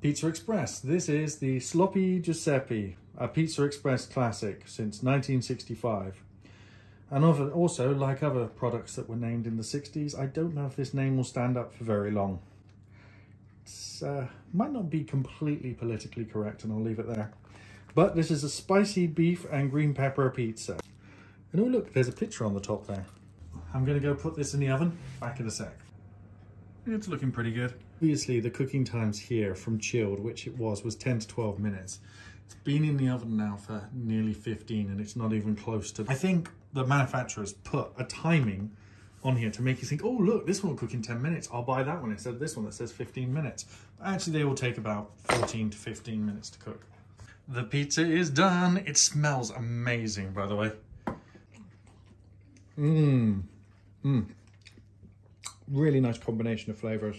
Pizza Express. This is the Sloppy Giuseppe, a Pizza Express classic since 1965. And also, like other products that were named in the 60s, I don't know if this name will stand up for very long. It uh, might not be completely politically correct, and I'll leave it there. But this is a spicy beef and green pepper pizza. And oh look, there's a picture on the top there. I'm gonna go put this in the oven, back in a sec. It's looking pretty good. Obviously the cooking times here from chilled, which it was, was 10 to 12 minutes. It's been in the oven now for nearly 15 and it's not even close to... I think the manufacturers put a timing on here to make you think, oh, look, this one will cook in 10 minutes. I'll buy that one instead of this one that says 15 minutes. But actually, they will take about 14 to 15 minutes to cook. The pizza is done. It smells amazing, by the way. Mmm. Mmm really nice combination of flavors.